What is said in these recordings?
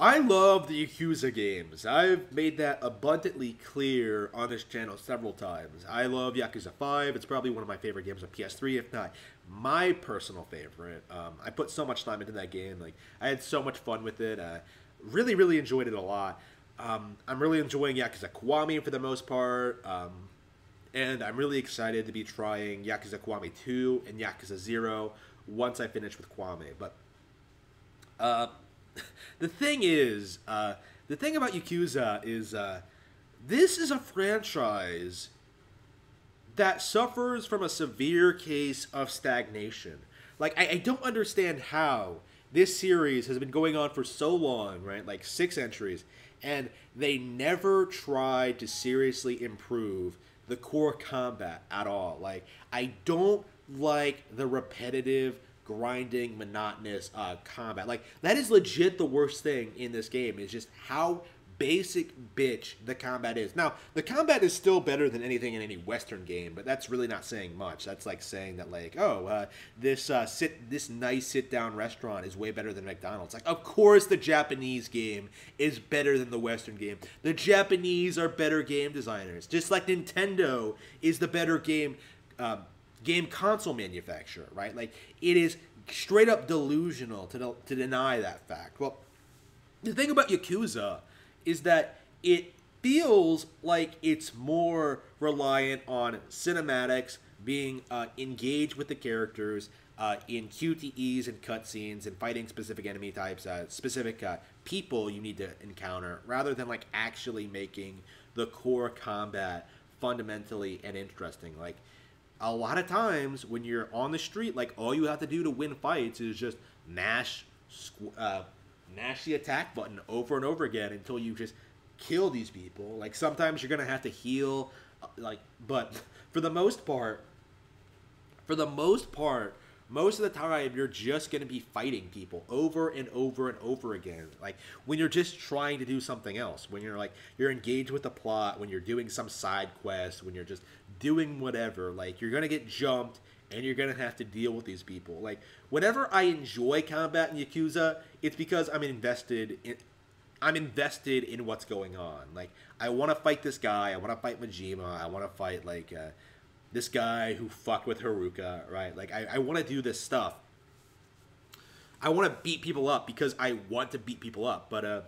I love the Yakuza games. I've made that abundantly clear on this channel several times. I love Yakuza 5. It's probably one of my favorite games on PS3, if not my personal favorite. Um, I put so much time into that game. Like I had so much fun with it. Uh, really, really enjoyed it a lot. Um, I'm really enjoying Yakuza Kiwami for the most part. Um, and I'm really excited to be trying Yakuza Kiwami 2 and Yakuza 0 once I finish with Kiwami. But uh, the thing is, uh, the thing about Yakuza is uh, this is a franchise that suffers from a severe case of stagnation. Like, I, I don't understand how this series has been going on for so long, right? Like six entries, and they never tried to seriously improve the core combat at all. Like, I don't like the repetitive grinding, monotonous uh, combat. Like that is legit the worst thing in this game. Is just how basic bitch the combat is. Now, the combat is still better than anything in any Western game, but that's really not saying much. That's like saying that like, oh, uh, this uh, sit this nice sit down restaurant is way better than McDonald's. Like, of course, the Japanese game is better than the Western game. The Japanese are better game designers, just like Nintendo is the better game. Um, game console manufacturer, right? Like it is straight up delusional to to deny that fact. Well, the thing about Yakuza is that it feels like it's more reliant on cinematics, being uh, engaged with the characters uh, in QTEs and cutscenes and fighting specific enemy types, uh, specific uh, people you need to encounter, rather than like actually making the core combat fundamentally and interesting. Like a lot of times when you're on the street, like all you have to do to win fights is just mash, uh, mash the attack button over and over again until you just kill these people. Like sometimes you're gonna have to heal, uh, like, but for the most part, for the most part, most of the time you're just going to be fighting people over and over and over again. Like when you're just trying to do something else when you're like you're engaged with the plot when you're doing some side quest when you're just doing whatever like you're going to get jumped and you're going to have to deal with these people. Like whenever i enjoy combat in yakuza it's because i'm invested in i'm invested in what's going on. Like i want to fight this guy i want to fight majima i want to fight like uh, this guy who fucked with Haruka, right? Like, I, I want to do this stuff. I want to beat people up because I want to beat people up. But uh,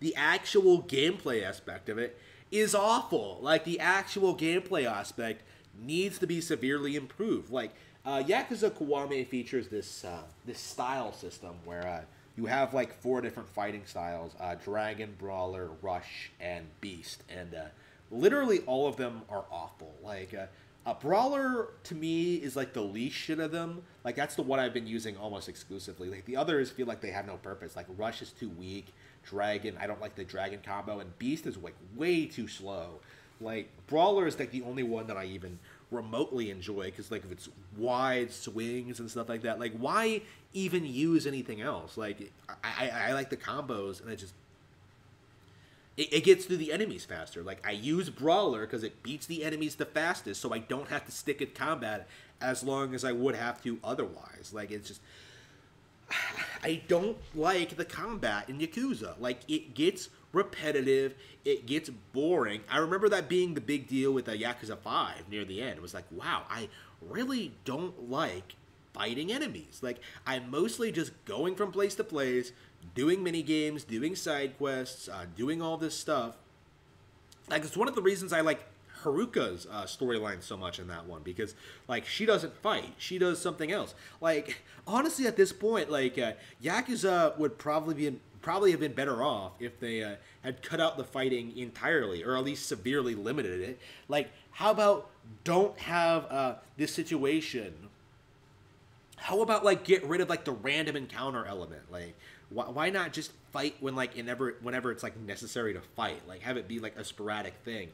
the actual gameplay aspect of it is awful. Like, the actual gameplay aspect needs to be severely improved. Like, uh, Yakuza Kiwami features this uh, this style system where uh, you have like four different fighting styles: uh, Dragon, Brawler, Rush, and Beast. And uh, literally all of them are awful. Like uh, a brawler to me is like the least shit of them. Like that's the one I've been using almost exclusively. Like the others feel like they have no purpose. Like Rush is too weak. Dragon, I don't like the Dragon combo, and Beast is like way too slow. Like Brawler is like the only one that I even remotely enjoy because like if it's wide swings and stuff like that. Like why even use anything else? Like I, I, I like the combos and it just it, it gets through the enemies faster. Like I use Brawler because it beats the enemies the fastest, so I don't have to stick at combat as long as I would have to otherwise. Like it's just I don't like the combat in Yakuza. Like it gets repetitive, it gets boring. I remember that being the big deal with the Yakuza 5 near the end. It was like, wow, I really don't like fighting enemies. Like I'm mostly just going from place to place, doing mini games, doing side quests, uh, doing all this stuff. Like it's one of the reasons I like Haruka's uh, storyline so much in that one because like she doesn't fight, she does something else. Like honestly, at this point, like uh, Yakuza would probably be in, probably have been better off if they uh, had cut out the fighting entirely or at least severely limited it. Like how about don't have uh, this situation? How about like get rid of like the random encounter element? Like why, why not just fight when like whenever whenever it's like necessary to fight? Like have it be like a sporadic thing.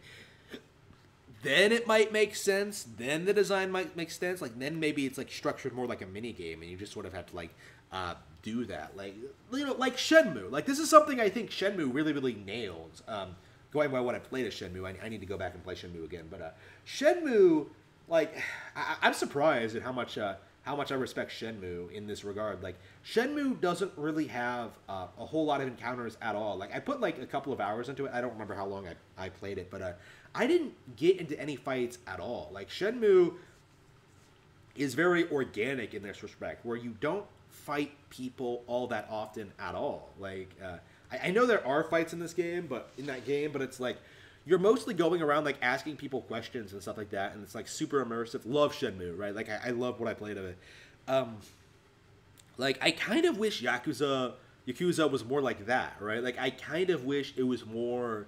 Then it might make sense. Then the design might make sense. Like then maybe it's like structured more like a mini game, and you just sort of have to like uh, do that. Like you know, like Shenmue. Like this is something I think Shenmue really really nails. Um, going by what I played as Shenmue, I, I, need to go back and play Shenmue again. But uh, Shenmue, like I, am surprised at how much uh, how much I respect Shenmue in this regard. Like Shenmue doesn't really have uh, a whole lot of encounters at all. Like I put like a couple of hours into it. I don't remember how long I, I played it, but uh, I didn't get into any fights at all. Like Shenmue is very organic in this respect, where you don't fight people all that often at all. Like uh, I, I know there are fights in this game, but in that game, but it's like you're mostly going around like asking people questions and stuff like that, and it's like super immersive. Love Shenmue, right? Like I, I love what I played of it. Um, like I kind of wish Yakuza Yakuza was more like that, right? Like I kind of wish it was more.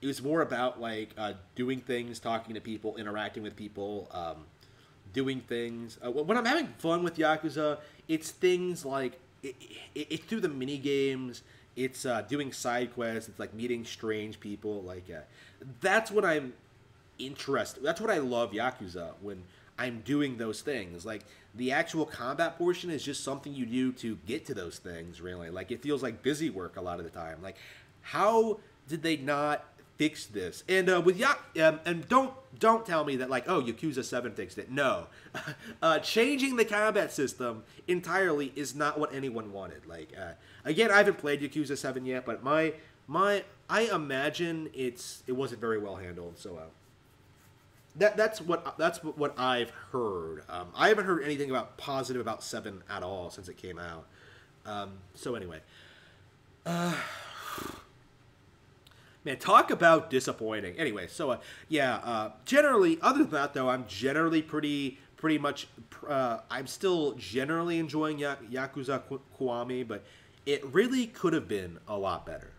It was more about like uh, doing things, talking to people, interacting with people, um, doing things. Uh, when I'm having fun with Yakuza, it's things like it, it, it's through the mini games it's uh, doing side quests. It's like meeting strange people. Like uh, that's what I'm interested. That's what I love Yakuza when I'm doing those things. Like the actual combat portion is just something you do to get to those things. Really, like it feels like busy work a lot of the time. Like how did they not fix this? And uh, with Yak, um, and don't don't tell me that like oh Yakuza Seven fixed it. No, uh, changing the combat system entirely is not what anyone wanted. Like uh, again, I haven't played Yakuza Seven yet, but my my I imagine it's it wasn't very well handled. So uh, that that's what that's what I've heard. Um, I haven't heard anything about positive about Seven at all since it came out. Um, so anyway, uh, man, talk about disappointing. Anyway, so uh, yeah, uh, generally, other than that though, I'm generally pretty pretty much. Uh, I'm still generally enjoying Yakuza Kiwami, but it really could have been a lot better.